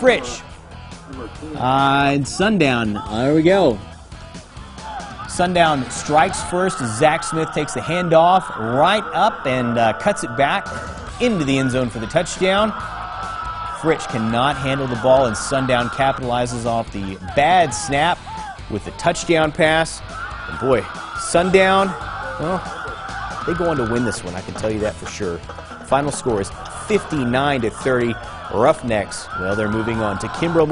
Fritch. Uh, and Sundown. There we go. Sundown strikes first. Zach Smith takes the handoff right up and uh, cuts it back into the end zone for the touchdown. Fritch cannot handle the ball, and Sundown capitalizes off the bad snap with the touchdown pass. And boy, Sundown, well, they go on to win this one. I can tell you that for sure. Final score is 59 to 30. Roughnecks, well, they're moving on to Kimbrough.